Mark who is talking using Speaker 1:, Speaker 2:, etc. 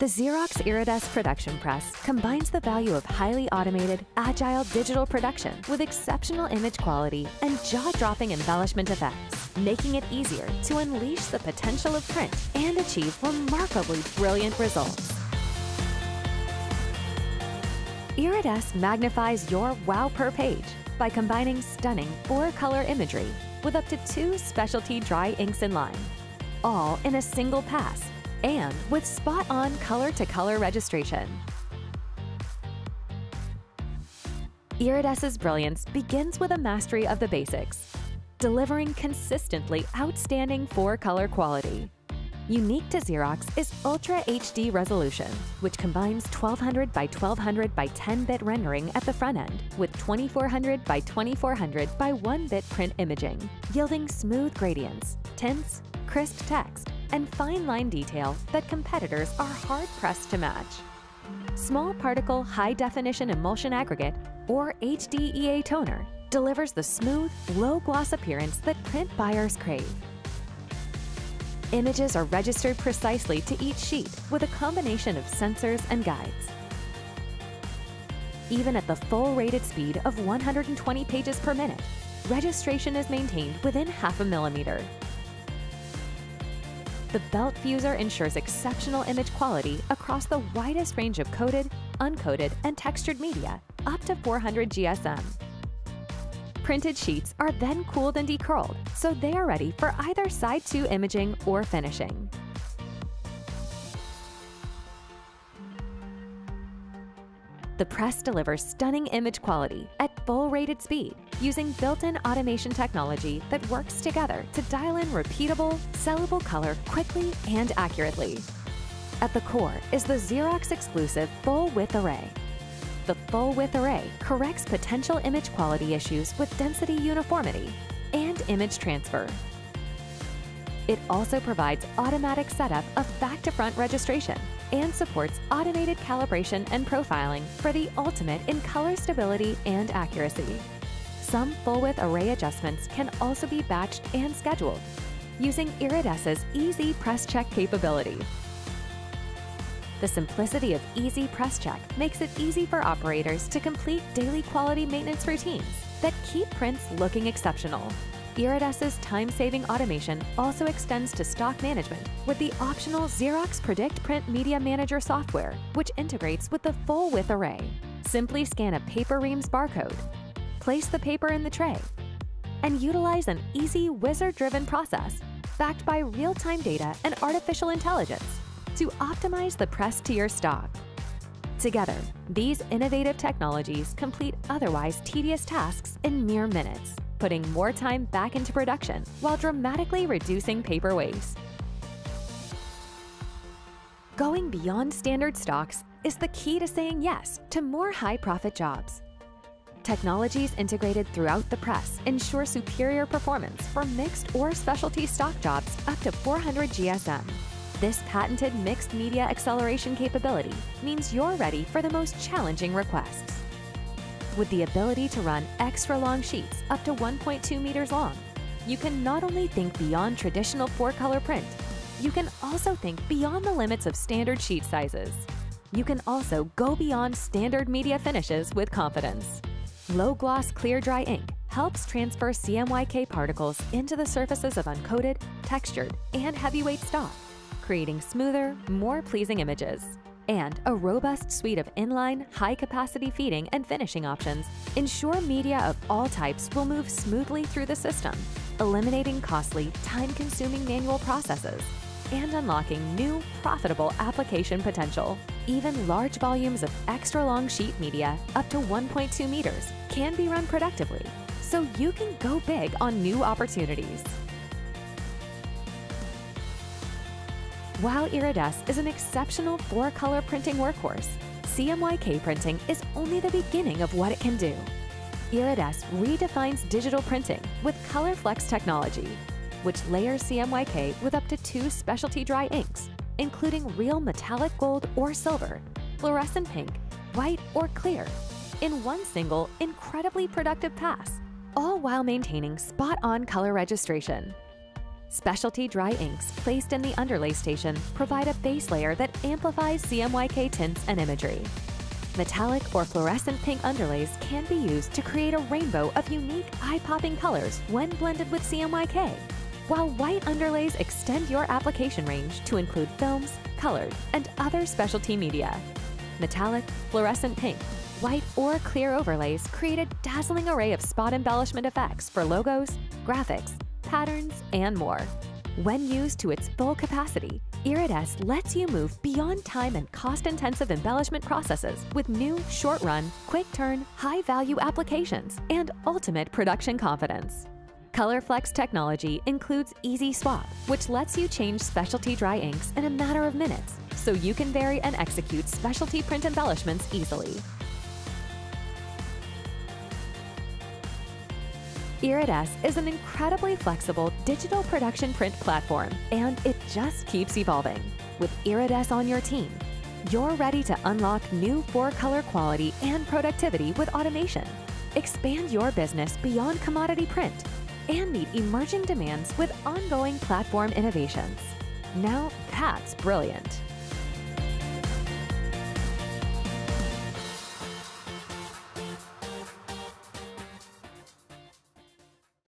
Speaker 1: The Xerox Iridesse production press combines the value of highly automated, agile digital production with exceptional image quality and jaw-dropping embellishment effects, making it easier to unleash the potential of print and achieve remarkably brilliant results. Iridesse magnifies your wow per page by combining stunning four-color imagery with up to two specialty dry inks in line, all in a single pass and with spot-on color-to-color registration. Iridesse's brilliance begins with a mastery of the basics, delivering consistently outstanding four-color quality. Unique to Xerox is Ultra HD resolution, which combines 1200 by 1200 by 10-bit rendering at the front end with 2400 by 2400 by 1-bit print imaging, yielding smooth gradients, tints, crisp text, and fine line detail that competitors are hard-pressed to match. Small particle high definition emulsion aggregate, or HDEA toner, delivers the smooth, low gloss appearance that print buyers crave. Images are registered precisely to each sheet with a combination of sensors and guides. Even at the full rated speed of 120 pages per minute, registration is maintained within half a millimeter, the belt fuser ensures exceptional image quality across the widest range of coated, uncoated, and textured media, up to 400 GSM. Printed sheets are then cooled and decurled, so they are ready for either side 2 imaging or finishing. The press delivers stunning image quality at full rated speed using built-in automation technology that works together to dial in repeatable, sellable color quickly and accurately. At the core is the Xerox exclusive Full Width Array. The Full Width Array corrects potential image quality issues with density uniformity and image transfer. It also provides automatic setup of back-to-front registration and supports automated calibration and profiling for the ultimate in color stability and accuracy. Some full-width array adjustments can also be batched and scheduled using Iridesse's Easy Press Check capability. The simplicity of Easy Press Check makes it easy for operators to complete daily quality maintenance routines that keep prints looking exceptional. Iridesse's time-saving automation also extends to stock management with the optional Xerox Predict Print Media Manager software, which integrates with the full width array. Simply scan a paper reams barcode, place the paper in the tray, and utilize an easy wizard-driven process backed by real-time data and artificial intelligence to optimize the press to your stock. Together, these innovative technologies complete otherwise tedious tasks in mere minutes putting more time back into production while dramatically reducing paper waste. Going beyond standard stocks is the key to saying yes to more high-profit jobs. Technologies integrated throughout the press ensure superior performance for mixed or specialty stock jobs up to 400 GSM. This patented mixed media acceleration capability means you're ready for the most challenging requests with the ability to run extra long sheets up to 1.2 meters long. You can not only think beyond traditional four-color print, you can also think beyond the limits of standard sheet sizes. You can also go beyond standard media finishes with confidence. Low-gloss clear dry ink helps transfer CMYK particles into the surfaces of uncoated, textured, and heavyweight stock, creating smoother, more pleasing images and a robust suite of inline, high-capacity feeding and finishing options ensure media of all types will move smoothly through the system, eliminating costly, time-consuming manual processes and unlocking new, profitable application potential. Even large volumes of extra-long sheet media, up to 1.2 meters, can be run productively, so you can go big on new opportunities. While Iridesse is an exceptional four-color printing workhorse, CMYK printing is only the beginning of what it can do. Iridesse redefines digital printing with ColorFlex technology, which layers CMYK with up to two specialty dry inks, including real metallic gold or silver, fluorescent pink, white, or clear, in one single, incredibly productive pass, all while maintaining spot-on color registration. Specialty dry inks placed in the underlay station provide a base layer that amplifies CMYK tints and imagery. Metallic or fluorescent pink underlays can be used to create a rainbow of unique eye-popping colors when blended with CMYK, while white underlays extend your application range to include films, colored, and other specialty media. Metallic, fluorescent pink, white or clear overlays create a dazzling array of spot embellishment effects for logos, graphics, patterns, and more. When used to its full capacity, Iridesse lets you move beyond time and cost-intensive embellishment processes with new, short-run, quick-turn, high-value applications and ultimate production confidence. ColorFlex technology includes Easy Swap, which lets you change specialty dry inks in a matter of minutes, so you can vary and execute specialty print embellishments easily. Iridesse is an incredibly flexible digital production print platform, and it just keeps evolving. With Iridesse on your team, you're ready to unlock new four-color quality and productivity with automation. Expand your business beyond commodity print and meet emerging demands with ongoing platform innovations. Now that's brilliant.